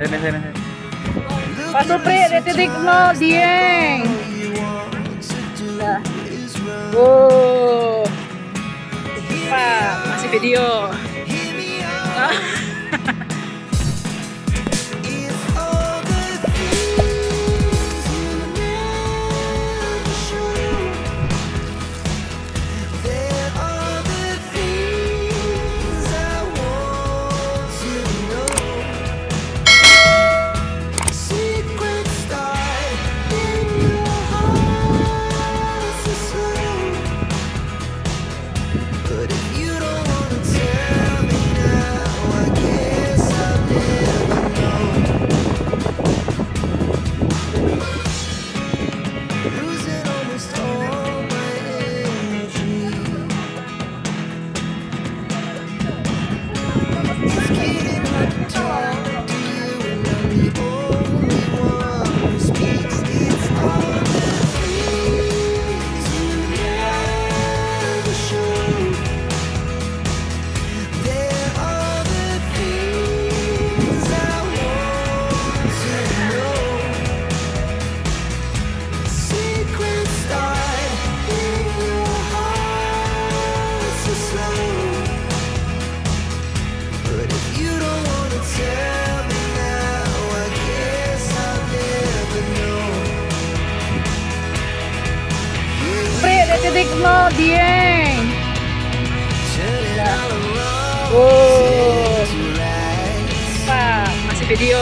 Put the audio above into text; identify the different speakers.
Speaker 1: Sini sini.
Speaker 2: Pak Supri di titik nol dieng. Nah. Wow. Pak masih video.
Speaker 3: bien. Oh.
Speaker 2: Wow,
Speaker 3: hace frío.